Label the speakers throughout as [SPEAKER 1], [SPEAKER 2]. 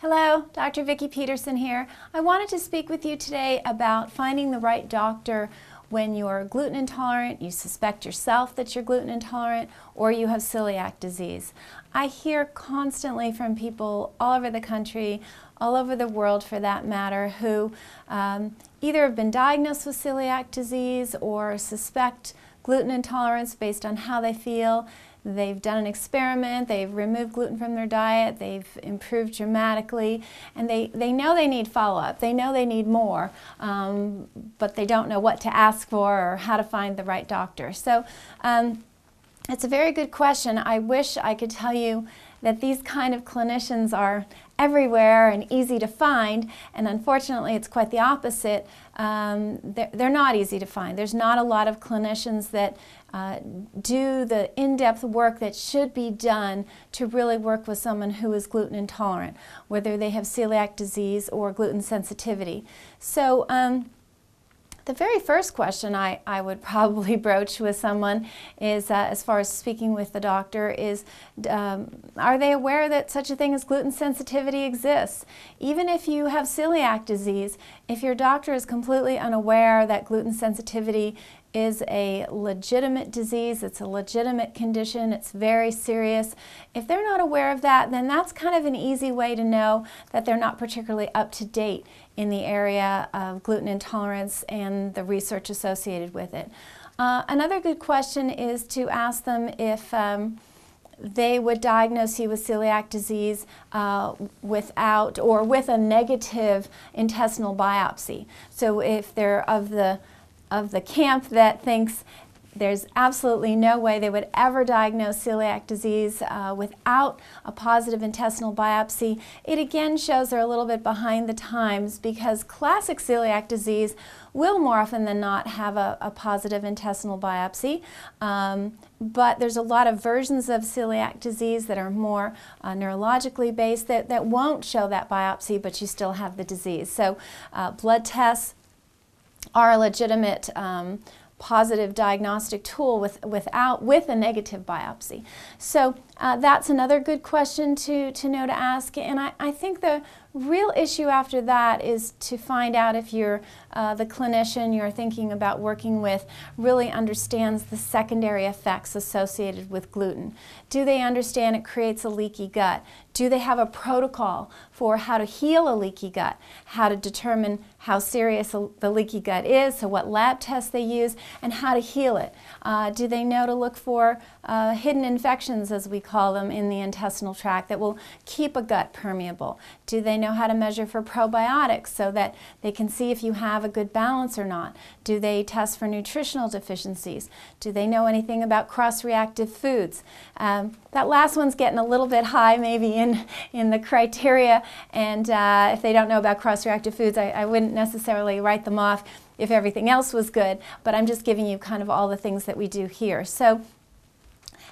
[SPEAKER 1] Hello, Dr. Vikki Petersen here. I wanted to speak with you today about finding the right doctor when you're gluten intolerant, you suspect yourself that you're gluten intolerant, or you have celiac disease. I hear constantly from people all over the country, all over the world for that matter, who um, either have been diagnosed with celiac disease or suspect gluten intolerance based on how they feel They've done an experiment, they've removed gluten from their diet, they've improved dramatically, and they, they know they need follow-up. They know they need more, um, but they don't know what to ask for or how to find the right doctor. So um, it's a very good question. I wish I could tell you that these kind of clinicians are everywhere and easy to find, and unfortunately it's quite the opposite. Um, they're, they're, not easy to find. There's not a lot of clinicians that uh, do the in-depth work that should be done to really work with someone who is gluten intolerant, whether they have celiac disease or gluten sensitivity. So um, the very first question I, I would probably broach with someone is, uh, as far as speaking with the doctor, is um, are they aware that such a thing as gluten sensitivity exists? Even if you have celiac disease, if your doctor is completely unaware that gluten sensitivity is a legitimate disease, it's a legitimate condition, it's very serious. If they're not aware of that, then that's kind of an easy way to know that they're not particularly up to date in the area of gluten intolerance and the research associated with it. Uh, another good question is to ask them if um, they would diagnose you with celiac disease uh, without or with a negative intestinal biopsy. So if they're of the of the camp that thinks there's absolutely no way they would ever diagnose celiac disease uh, without a positive intestinal biopsy. It again shows they're a little bit behind the times because classic celiac disease will more often than not have a, a positive intestinal biopsy. Um, but there's a lot of versions of celiac disease that are more uh, neurologically based that, that won't show that biopsy, but you still have the disease. So uh, blood tests, are a legitimate um, positive diagnostic tool with, without, with a negative biopsy. So uh, that's another good question to, to know to ask. And I, I think the real issue after that is to find out if you're uh, the clinician you're thinking about working with really understands the secondary effects associated with gluten. Do they understand it creates a leaky gut? Do they have a protocol for how to heal a leaky gut? How to determine how serious the leaky gut is, so what lab tests they use, and how to heal it? Uh, do they know to look for uh, hidden infections, as we call them, in the intestinal tract that will keep a gut permeable? Do they know how to measure for probiotics so that they can see if you have a good balance or not? Do they test for nutritional deficiencies? Do they know anything about cross-reactive foods? Um, that last one's getting a little bit high maybe in, in the criteria, and uh, if they don't know about cross-reactive foods, I, I wouldn't necessarily write them off if everything else was good, but I'm just giving you kind of all the things that we do here. So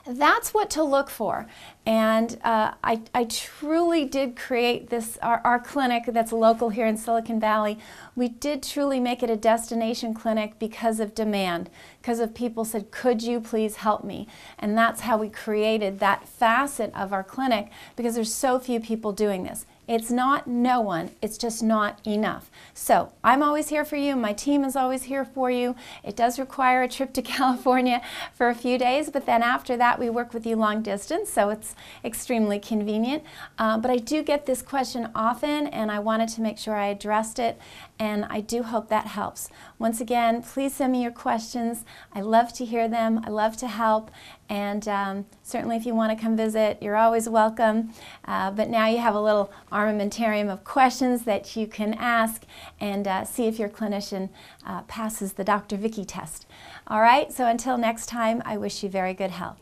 [SPEAKER 1] that's what to look for. And uh, I, I, truly did create this, our, our, clinic that's local here in Silicon Valley, we did truly make it a destination clinic because of demand, because of people said, could you please help me? And that's how we created that facet of our clinic because there's so few people doing this. It's not no one, it's just not enough. So I'm always here for you, my team is always here for you. It does require a trip to California for a few days, but then after that we work with you long distance, so it's extremely convenient. Uh, but I do get this question often and I wanted to make sure I addressed it and I do hope that helps. Once again, please send me your questions. I love to hear them, I love to help, and um, certainly if you want to come visit, you're always welcome. Uh, but now you have a little armamentarium of questions that you can ask and uh, see if your clinician uh, passes the Dr. Vikki test. All right, so until next time, I wish you very good health.